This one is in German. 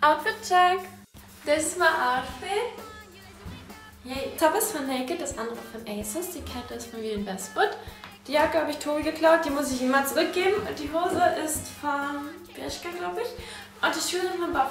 Outfit-Check. Das ist mein Outfit. Yay. Top ist von Naked, das andere von Aces. Die Kette ist von Vivian Westwood. Die Jacke habe ich Tobi geklaut, die muss ich ihm mal zurückgeben. Und die Hose ist von Bershka, glaube ich. Und die Schuhe sind von Bob